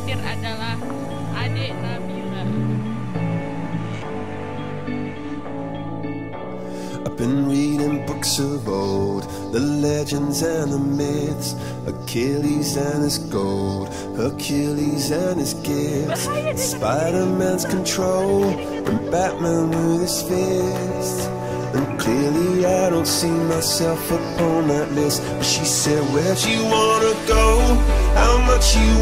adalah Nabila. I've been reading books of old, the legends and the myths, Achilles and his gold, Hercules and his gifts, Spider-Man's control, and Batman with his fists. And clearly I don't see myself upon that list. But she said, Where'd you wanna go? How much you?